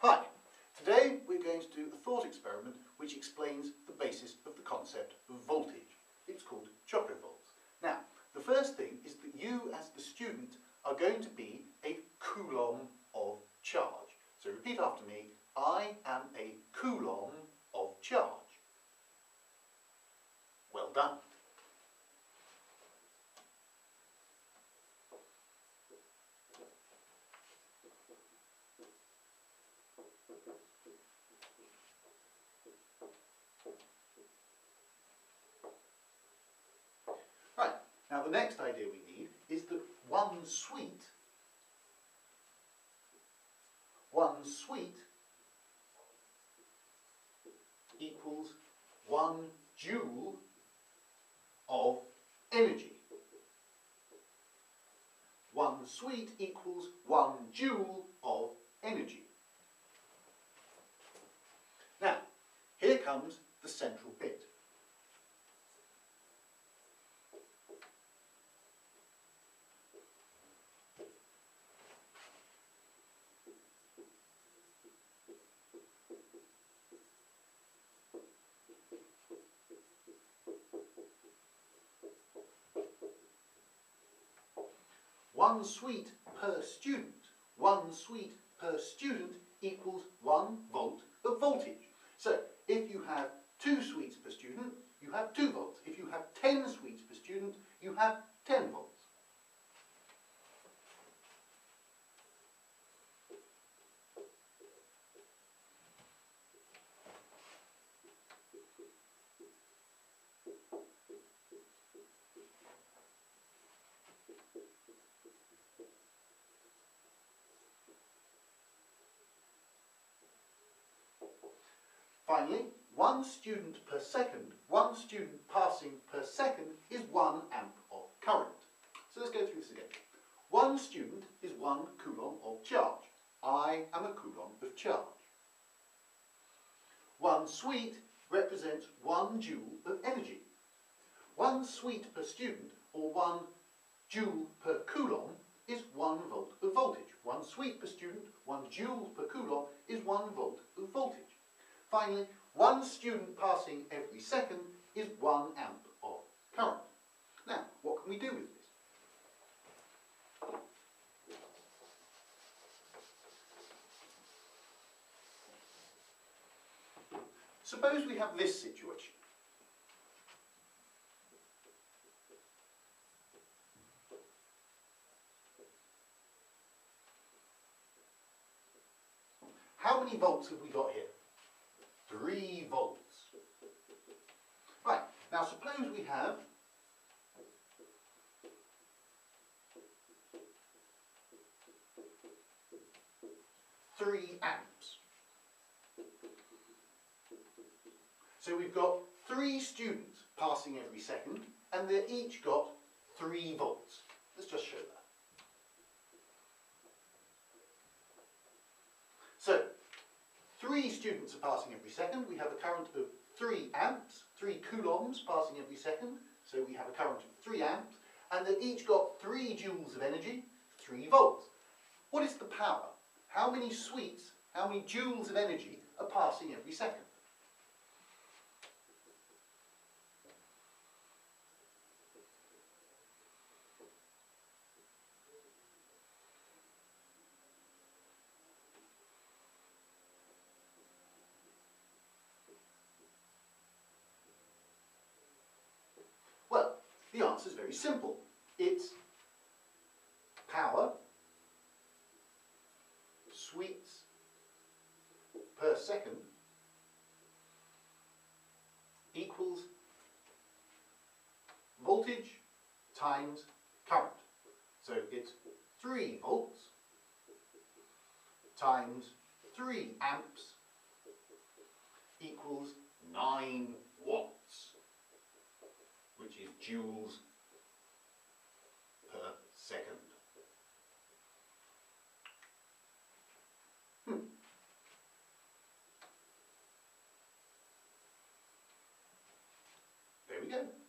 Hi, today we're going to do a thought experiment which explains the basis of the concept of voltage. It's called chocovolts. Now, the first thing is that you as the student are going to be a coulomb of charge. So repeat after me, I am a coulomb of charge. Well done. The next idea we need is that one sweet, one sweet equals one joule of energy. One sweet equals one joule of energy. Now, here comes the central bit. One sweet per student. One sweet per student equals one volt of voltage. So if you have two sweets per student, you have two volts. If you have ten sweets per student, you have ten volts. Finally, one student per second, one student passing per second is one amp of current. So let's go through this again. One student is one coulomb of charge. I am a coulomb of charge. One sweet represents one joule of energy. One sweet per student, or one joule per coulomb, is one volt of voltage. One sweet per student, one joule per coulomb, is one volt of voltage. Finally, one student passing every second is one amp of current. Now, what can we do with this? Suppose we have this situation. How many volts have we got here? 3 volts. Right, now suppose we have three amps. So we've got three students passing every second, and they're each got three volts. Let's just show that. So, three students are passing every second. We have a current of three amps, three coulombs passing every second. So we have a current of three amps, and they've each got three joules of energy, three volts. What is the power? How many sweets, how many joules of energy are passing every second? Well, the answer is very simple. It's power, sweets per second equals voltage times current. So it's 3 volts times 3 amps equals 9 watts which is joules per second. Hmm. There we go.